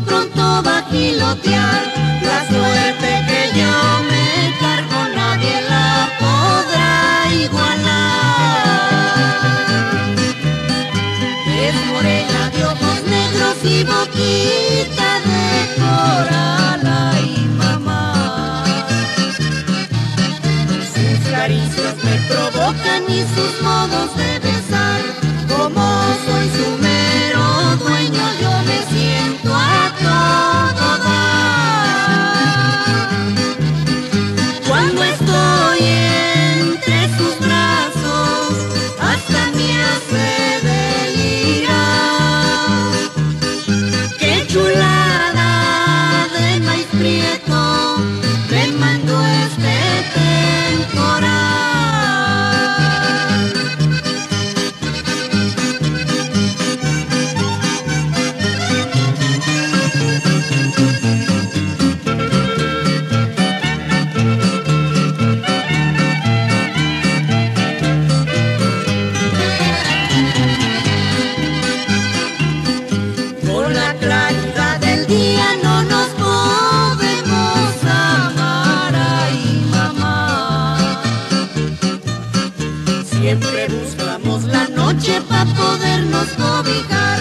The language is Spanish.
pronto va a gilotear. La suerte que yo me cargo nadie la podrá igualar. Es morena de ojos negros y boquita de coral, ay mamá. Sus caricias me provocan y sus modos de 出来。Siempre buscamos la noche para podernos cobijar,